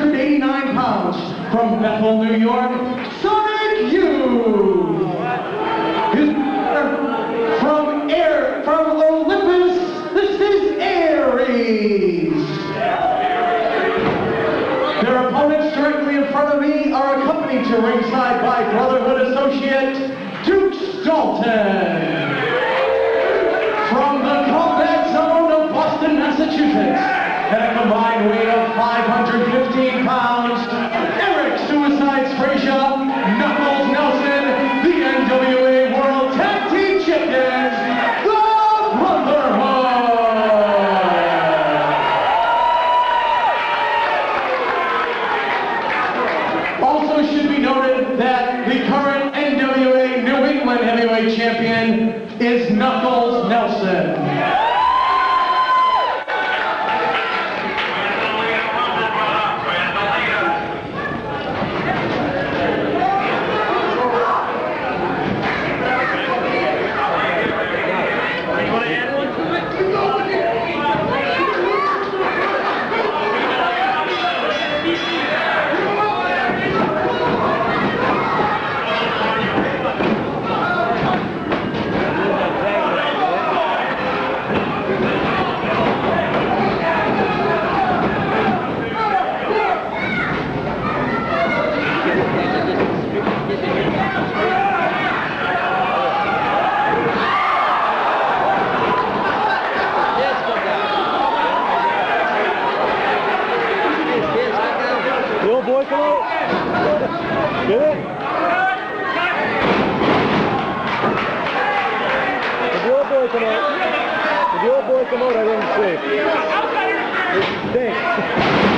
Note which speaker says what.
Speaker 1: 289 pounds from Bethel, New York, Sonic U. His from Air, from Olympus, this is Aries. Their opponents directly in front of me are accompanied to ringside by Brotherhood Associate Duke Dalton. At a combined weight of 515 pounds, Erich Suicide Sbraccia, Knuckles Nelson, the NWA World Tag Team Champions, the Brotherhood. Also should be noted that the current NWA New England Heavyweight Champion is Knuckles Nelson.
Speaker 2: Come out? I didn't see. It stinks.